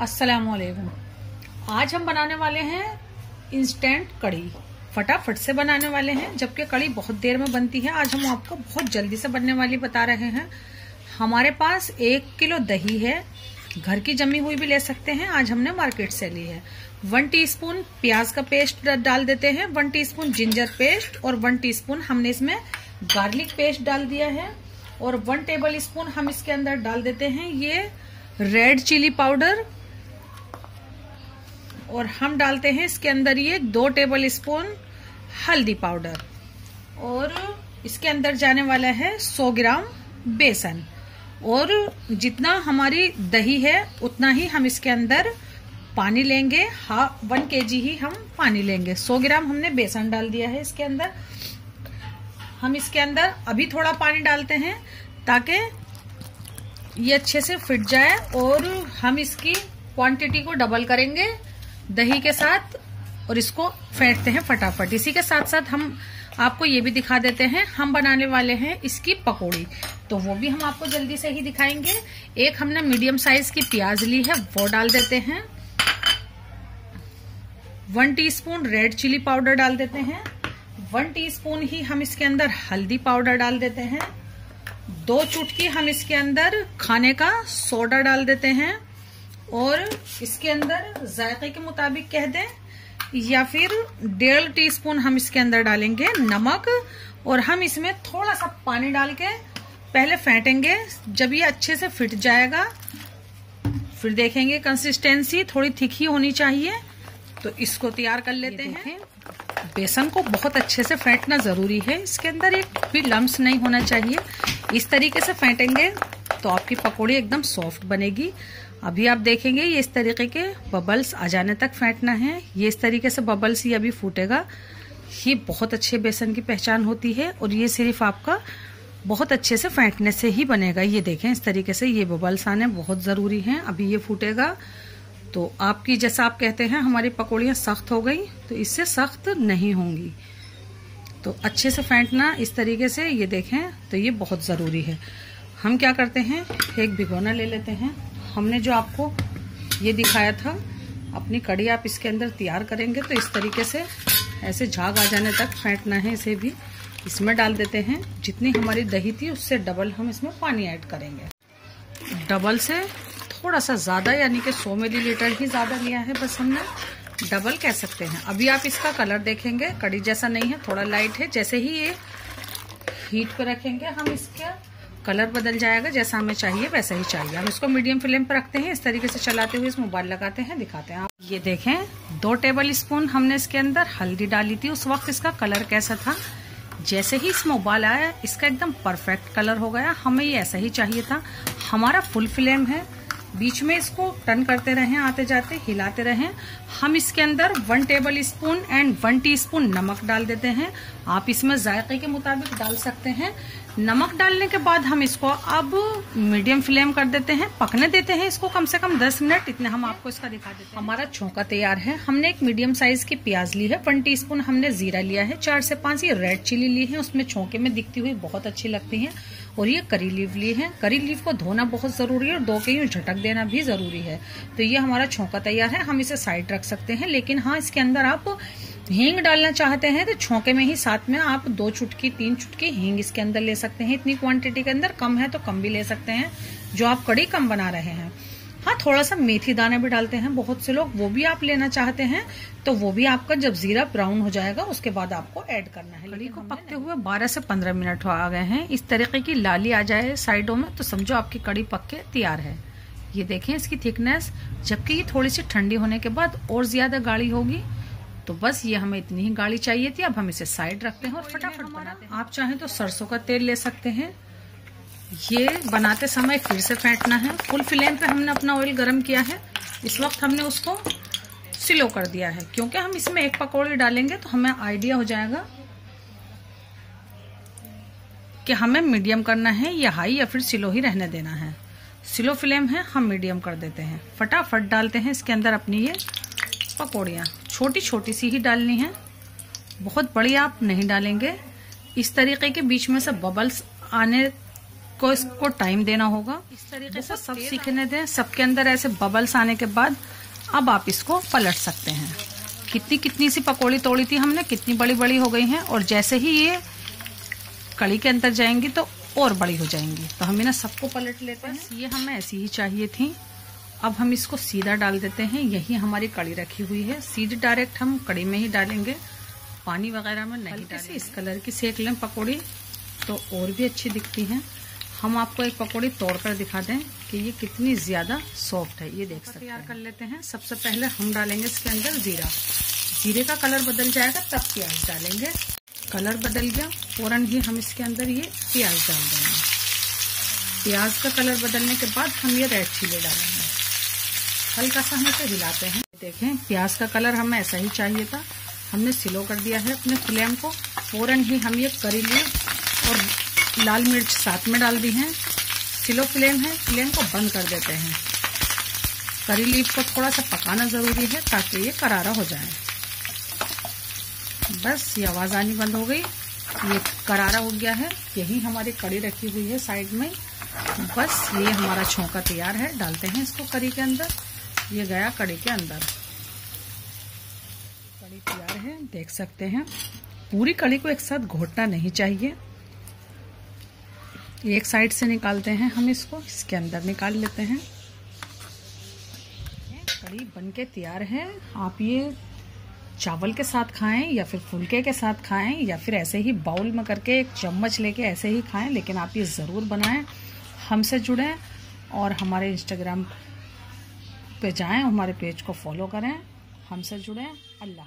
असलकुम आज हम बनाने वाले हैं इंस्टेंट कड़ी फटाफट से बनाने वाले हैं, जबकि कड़ी बहुत देर में बनती है। आज हम आपको बहुत जल्दी से बनने वाली बता रहे हैं। हमारे पास एक किलो दही है। घर की जमी हुई भी ले सकते हैं। आज हमने मार्केट से ली है। वन टीस्पून प्याज का पेस्ट डाल देते हैं। वन टीस्पून जिंजर पेस्ट और वन टीस्पून हमने इसमें गार्लिक पेस्ट डाल दिया है। और वन टेबल स्पून हम इसके अंदर डाल देते हैं ये रेड चिली पाउडर और हम डालते हैं इसके अंदर ये दो टेबल स्पून हल्दी पाउडर और इसके अंदर जाने वाला है 100 ग्राम बेसन। और जितना हमारी दही है, उतना ही हम इसके अंदर पानी लेंगे। हा वन के ही हम पानी लेंगे। 100 ग्राम हमने बेसन डाल दिया है इसके अंदर। हम इसके अंदर अभी थोड़ा पानी डालते हैं ताकि ये अच्छे से फिट जाए और हम इसकी क्वांटिटी को डबल करेंगे। दही के साथ और इसको फेंटते हैं फटाफट। इसी के साथ साथ हम आपको ये भी दिखा देते हैं, हम बनाने वाले हैं इसकी पकौड़ी। तो वो भी हम आपको जल्दी से ही दिखाएँगे। एक हमने मीडियम साइज़ की प्याज ली है, वो डाल देते हैं। One teaspoon red chilli powder डाल देते हैं। वन टीस्पून ही हम इसके अंदर हल्दी पाउडर डाल देते हैं। दो चुटकी हम इसके अंदर खाने का सोडा डाल देते हैं। और इसके अंदर जायके के मुताबिक कह दें या फिर डेढ़ टीस्पून हम इसके अंदर डालेंगे नमक और हम इसमें थोड़ा सा पानी डाल के पहले फेंटेंगे। जब ये अच्छे से फिट जाएगा फिर देखेंगे कंसिस्टेंसी थोड़ी थिक ही होनी चाहिए तो इसको तैयार कर लेते हैं। बेसन को बहुत अच्छे से फेंटना ज़रूरी है। इसके अंदर एक भी लम्स नहीं होना चाहिए। इस तरीके से फेंटेंगे। तो आपकी पकौड़ी एकदम सॉफ्ट बनेगी। अभी आप देखेंगे, ये इस तरीके के बबल्स आ जाने तक फेंटना है। ये इस तरीके से बबल्स ही अभी फूटेगा। ये बहुत अच्छे बेसन की पहचान होती है और ये सिर्फ़ आपका बहुत अच्छे से फेंटने से ही बनेगा। ये देखें, इस तरीके से ये बबल्स आने बहुत ज़रूरी हैं। अभी ये फूटेगा। तो आपकी, जैसा आप कहते हैं, हमारी पकौड़ियाँ सख्त हो गई तो इससे सख्त नहीं होंगी। तो अच्छे से फेंटना इस तरीके से, ये देखें तो ये बहुत ज़रूरी है। हम क्या करते हैं? एक भिगोना ले लेते हैं। हमने जो आपको ये दिखाया था, अपनी कड़ी आप इसके अंदर तैयार करेंगे तो इस तरीके से ऐसे झाग आ जाने तक फेंटना है, इसे भी इसमें डाल देते हैं। जितनी हमारी दही थी, उससे डबल हम इसमें पानी ऐड करेंगे। डबल से थोड़ा सा ज़्यादा, यानी कि 100 मिलीलीटर ही ज़्यादा लिया है बस हमने। डबल कह सकते हैं। अभी आप इसका कलर देखेंगे। कड़ी जैसा नहीं है, थोड़ा लाइट है। जैसे ही ये हीट पे रखेंगे, हम इसका कलर बदल जाएगा, जैसा हमें चाहिए वैसा ही चाहिए। हम इसको मीडियम फ्लेम पर रखते हैं, इस तरीके से चलाते हुए इसमें उबाल लगाते हैं, दिखाते हैं। आप ये देखें, दो टेबल स्पून हमने इसके अंदर हल्दी डाली थी, उस वक्त इसका कलर कैसा था? जैसे ही इसमें उबाल आया, इसका एकदम परफेक्ट कलर हो गया। हमें ये ऐसा ही चाहिए था। हमारा फुल फ्लेम है। बीच में इसको टर्न करते रहें आते जाते हिलाते रहें। हम इसके अंदर one tablespoon and one teaspoon नमक डाल देते हैं। आप इसमें जायके के मुताबिक डाल सकते हैं। नमक डालने के बाद हम इसको अब मीडियम फ्लेम कर देते हैं, पकने देते हैं इसको कम से कम 10 मिनट, इतने हम आपको इसका दिखा देते हैं। हमारा छोंका तैयार है। हमने एक मीडियम साइज़ की प्याज ली है, वन टीस्पून हमने जीरा लिया है, चार से पाँच ये रेड चिली ली है, उसमें छोंके में दिखती हुई बहुत अच्छी लगती है। और ये करी लीव ली है। करी लीव को धोना बहुत ज़रूरी है और दो के यूँ झटक देना भी ज़रूरी है। तो ये हमारा छोंका तैयार है, हम इसे साइड रख सकते हैं, लेकिन हाँ इसके अंदर आप हींग डालना चाहते हैं तो छोंके में ही साथ में आप दो चुटकी तीन चुटकी हींग इसके अंदर ले सकते हैं। इतनी क्वांटिटी के अंदर कम है तो कम भी ले सकते हैं जो आप कड़ी कम बना रहे हैं। हाँ थोड़ा सा मेथी दाना भी डालते हैं। बहुत से लोग वो भी आप लेना चाहते हैं तो वो भी आपका जब जीरा ब्राउन हो जाएगा उसके बाद आपको ऐड करना है। कड़ी को पकते हुए 12 से 15 मिनट आ गए हैं। इस तरीके की लाली आ जाए साइडों में तो समझो आपकी कड़ी पक के तैयार है। ये देखें इसकी थिकनेस जबकि ये थोड़ी सी ठंडी होने के बाद और ज़्यादा गाढ़ी होगी तो बस ये हमें इतनी ही गाढ़ी चाहिए थी अब हम इसे साइड रखते हैं और फटाफट बनाते हैं। आप चाहें तो सरसों का तेल ले सकते हैं। ये बनाते समय फिर से फेंटना है। फुल फ्लेम पे हमने अपना ऑयल गरम किया है। इस वक्त हमने उसको स्लो कर दिया है। क्योंकि हम इसमें एक पकौड़ी डालेंगे तो हमें आइडिया हो जाएगा कि हमें मीडियम करना है या हाई या फिर स्लो ही रहने देना है। स्लो फ्लेम है हम मीडियम कर देते हैं। फटाफट डालते हैं इसके अंदर अपनी ये पकौड़ियाँ छोटी छोटी सी ही डालनी है। बहुत बड़ी आप नहीं डालेंगे। इस तरीके के बीच में से बबल्स आने को इसको टाइम देना होगा। इस तरीके से सब सीखने दें। सबके अंदर ऐसे बबल्स आने के बाद अब आप इसको पलट सकते हैं। कितनी कितनी सी पकौड़ी तोड़ी थी हमने कितनी बड़ी बड़ी हो गई हैं। और जैसे ही ये कड़ी के अंदर जाएँगी तो और बड़ी हो जाएँगी। तो हम इन्हें सबको पलट लेते हैं। ये हमें ऐसी ही चाहिए थी। अब हम इसको सीधा डाल देते हैं। यही हमारी कड़ी रखी हुई है। सीधे डायरेक्ट हम कड़ी में ही डालेंगे। पानी वगैरह में नहीं डालेंगे इस कलर की सेक लें पकौड़ी तो और भी अच्छी दिखती हैं। हम आपको एक पकौड़ी तोड़कर दिखा दें कि ये कितनी ज़्यादा सॉफ्ट है। ये देख सकते तैयार कर लेते हैं। सबसे पहले हम डालेंगे इसके अंदर ज़ीरा। जीरे का कलर बदल जाएगा तब प्याज डालेंगे। कलर बदल गया। फ़ौरन ही हम इसके अंदर ये प्याज डाल देंगे। प्याज का कलर बदलने के बाद हम ये रेड चिली डालेंगे। हल्का सा हम इसे हिलाते हैं। देखें, प्याज का कलर हमें ऐसा ही चाहिए था। हमने स्लो कर दिया है अपने फ्लेम को। फ़ौरन ही हम ये करी लिए और लाल मिर्च साथ में डाल दी हैं। स्लो फ्लेम है, फ्लेम को बंद कर देते हैं। करी लीफ को थोड़ा सा पकाना ज़रूरी है ताकि ये करारा हो जाए। बस, ये आवाज़ आनी बंद हो गई। ये करारा हो गया है। यही हमारी कड़ी रखी हुई है साइड में। बस, ये हमारा छोंका तैयार है। डालते हैं इसको करी के अंदर। ये गया कड़ी के अंदर। कड़ी तैयार है, देख सकते हैं। पूरी कड़ी को एक साथ घोटना नहीं चाहिए। एक साइड से निकालते हैं हम इसको, इसके अंदर निकाल लेते हैं। कड़ी बनके तैयार है। आप ये चावल के साथ खाएँ या फिर फुलके के साथ खाएँ या फिर ऐसे ही बाउल में करके एक चम्मच लेके ऐसे ही खाएँ, लेकिन आप ये ज़रूर बनाएँ। हमसे जुड़ें और हमारे इंस्टाग्राम पे जाएँ हमारे पेज को फॉलो करें हमसे जुड़ें अल्लाह